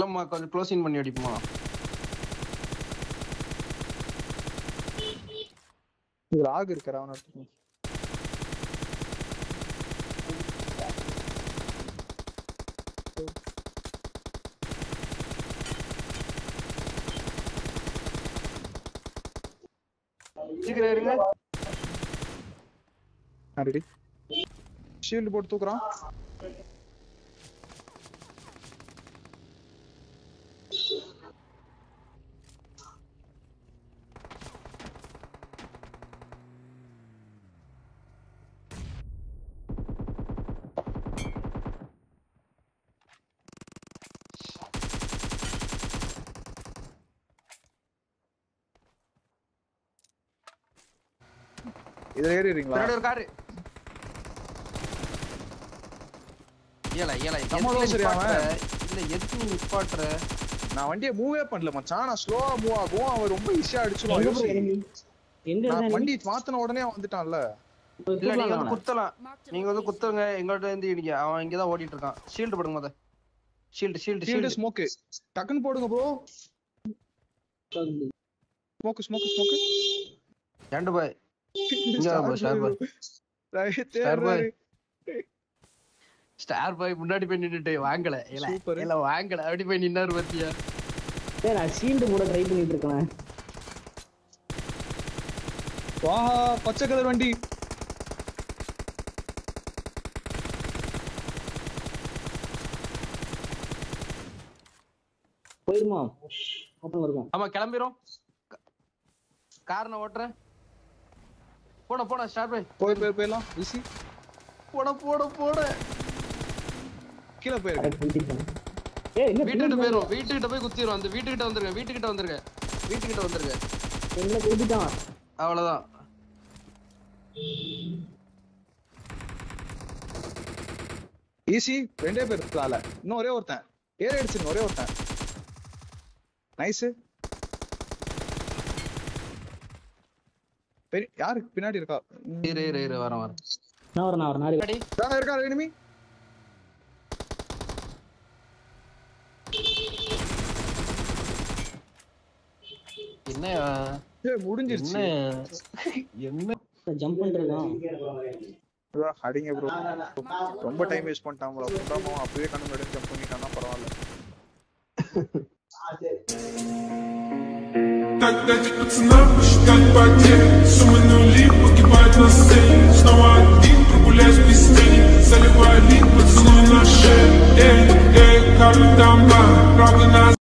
இல்லம்மா கொஞ்சம் க்ளோசிங் பண்ணி அடிப்போமா? இதுல ஆகு இருக்கிற அவன சீக்கிரம் இருங்க. ரெடி ஷீல்டு போட்டு தூக்குறான். இதுல ஏறிடுறீங்களா பின்னாடி ஒரு காரு. ஏல ஏல நம்ம தான்? இல்ல எதுக்கு நீ நிப்பாட்டுற? நான் வண்டியை மூவே பண்ணல மச்சான். நான் ஸ்லோவா மூவ் ஆகும் அவன் ரொம்ப ஈஸியா அடிச்சுடுவான் நான் வண்டி மாத்தின உடனே வந்துட்டான்ல. இல்ல நீங்க வந்து? குத்தலாம். நீங்க வந்து குத்துங்க எங்கள்ட்ட இருந்து இடிங்க. அவன் இங்கதான் ஓடிட்டு இருக்கான். ஷீல்டு போடுங்க முத. ஷீல்டு ஷீல்டு ஷீல்டு ஸ்மோக்கு டக்குன்னு போடுங்க ப்ரோ ஸ்மோக்கு ஸ்மோக்கு ஸ்மோக்கு ரெண்டு பாய். இங்க வா bro, star boy. Star boy. Star boy முன்னாடி போய் நின்னுட்டு வாங்கல. இல்ல வாங்கல. அப்படி போய் நின்னாரு பாத்தியா? டேய், நான் ஷீல்டு போட ட்ரை பண்ணிட்டு இருக்கேன். வா பச்சை கலர் வண்டி. போயிருமா? இருக்கும் ஆமா கிளம்பிரும். கார் நான் ஓட்டுறேன். போட போட ஸ்டார் பாய் போய் போய் போயிடலாம். ஈஸி போட போட போட. கீழே போயிருக்கு என்ன வீட்டுக்கிட்ட போயிரும். வீட்டுக்கிட்ட போய் குத்திரும். அந்த வீட்டுக்கிட்ட வந்துருங்க வீட்டுக்கிட்ட வந்துருங்க. வீட்டுக்கிட்ட வந்துருங்க. எங்களை கூட்டிட்டான் அவ்வளவுதான். ஈஸி ரெண்டே பேர் இருக்கால. இன்னும் ஒரே ஒருத்தன். ஏற அடிச்சிருங்க ஒரே ஒருத்தன். நைஸ் பெரிய யாருக்கு பின்னாடி இருக்கா? இரு இரு இரு வரேன் வரேன் நான் வரேன் நான் வரேன் தானே இருக்கா எனிமி என்ன ஏய் முடிஞ்சிருச்சு. என்ன? என்ன? ஜம்ப் bro, அடிங்க ப்ரோ ரொம்ப டைம் வேஸ்ட் பண்ணிட்டான் ப்ரோ அப்பவே கண்ணு முன்னாடி ஜம்ப் பண்ணிட்டானா பரவாயில்ல. Так дайте пацанам посчитать потери Суммы нули погибают на сцене Снова один прогуляюсь без тени Заливаю лик, поцелуй на шее Эй, эй, как там, правда на